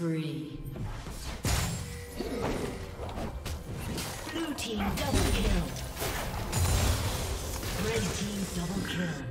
Spree. Blue team double kill. Red team double kill.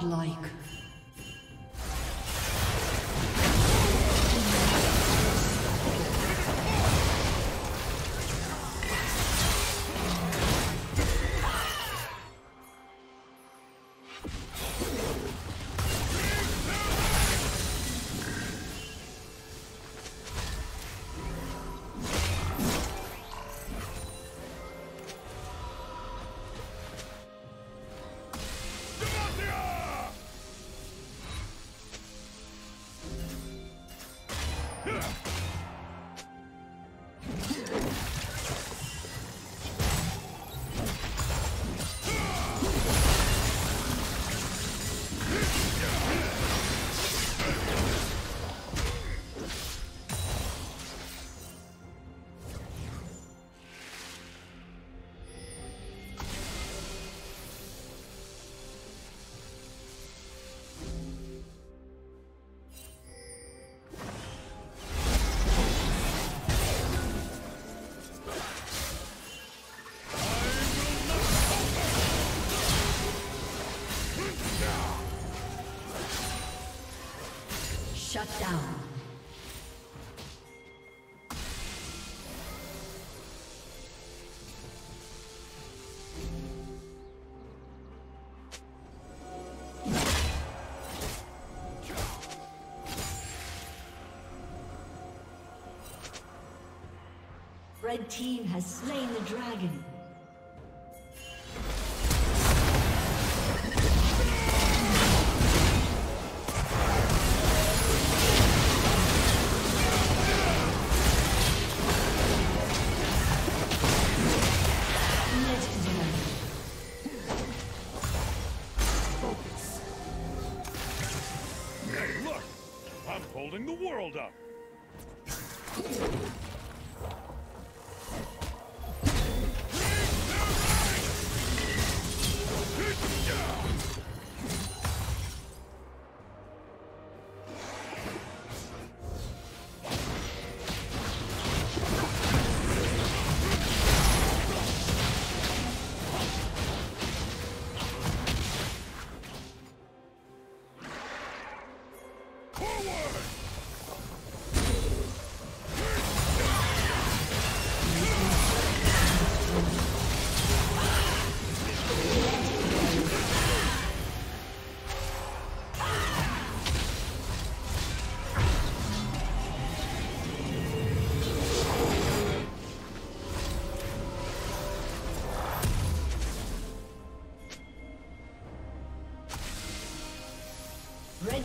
Godlike. Red team has slain the dragon. Hey, Look! I'm holding the world up!